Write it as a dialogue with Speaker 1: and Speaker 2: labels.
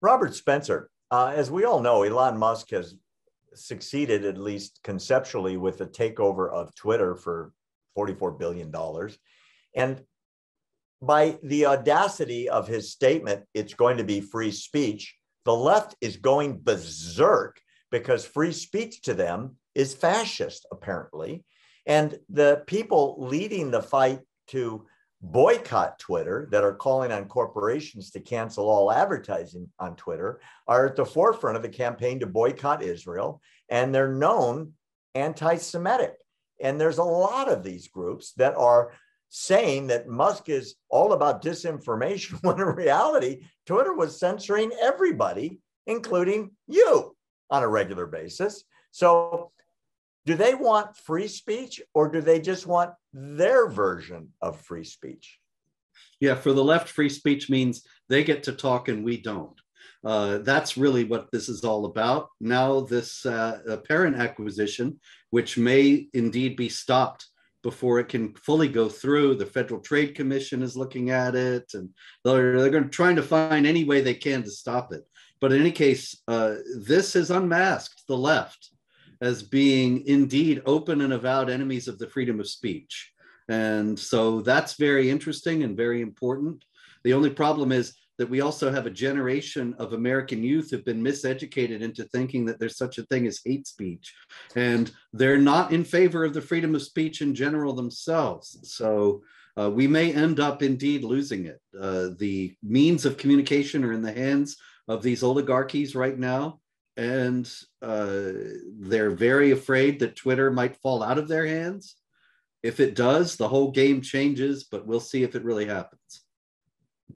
Speaker 1: Robert Spencer, uh, as we all know, Elon Musk has succeeded, at least conceptually, with the takeover of Twitter for $44 billion. And by the audacity of his statement, it's going to be free speech, the left is going berserk because free speech to them is fascist, apparently. And the people leading the fight to boycott Twitter that are calling on corporations to cancel all advertising on Twitter are at the forefront of the campaign to boycott Israel. And they're known anti Semitic. And there's a lot of these groups that are saying that Musk is all about disinformation when in reality, Twitter was censoring everybody, including you on a regular basis. So, do they want free speech or do they just want their version of free speech?
Speaker 2: Yeah, for the left, free speech means they get to talk and we don't. Uh, that's really what this is all about. Now, this uh, apparent acquisition, which may indeed be stopped before it can fully go through. The Federal Trade Commission is looking at it, and they're, they're going to trying to find any way they can to stop it. But in any case, uh, this has unmasked the left as being indeed open and avowed enemies of the freedom of speech. And so that's very interesting and very important. The only problem is that we also have a generation of American youth who've been miseducated into thinking that there's such a thing as hate speech. And they're not in favor of the freedom of speech in general themselves. So uh, we may end up indeed losing it. Uh, the means of communication are in the hands of these oligarchies right now. And uh, they're very afraid that Twitter might fall out of their hands. If it does, the whole game changes, but we'll see if it really happens.